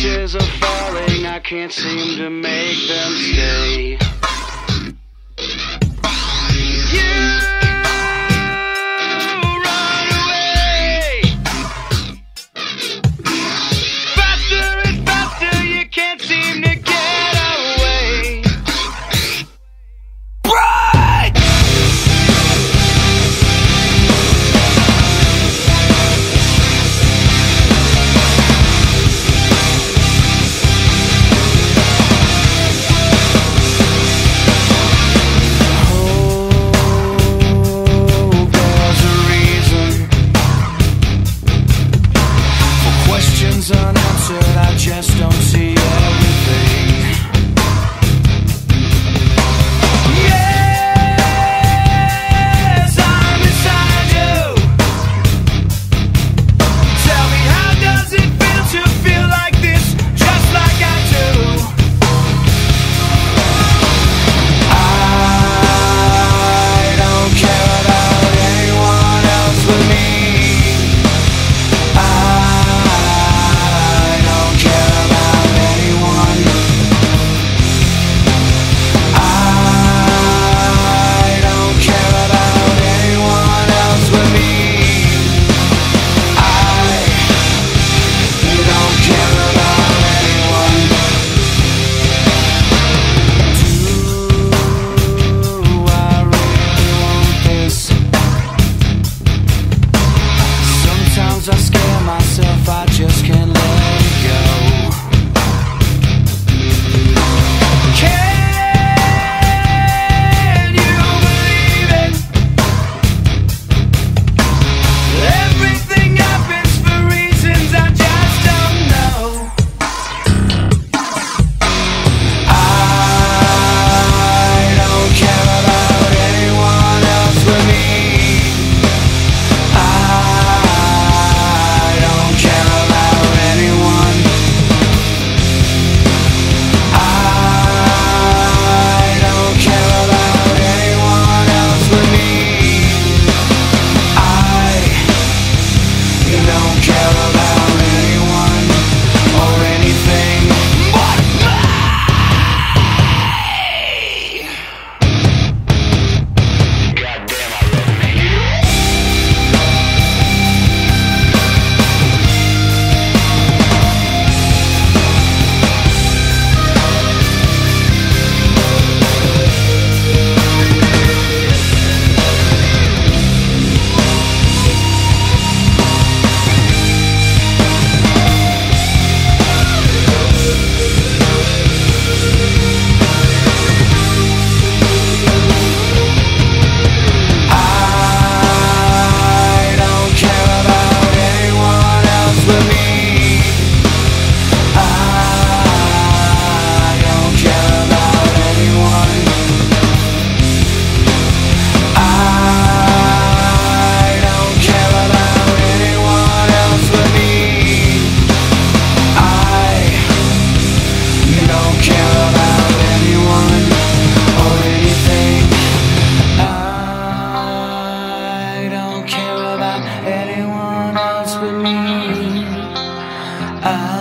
pieces are falling, I can't seem to make them stay. I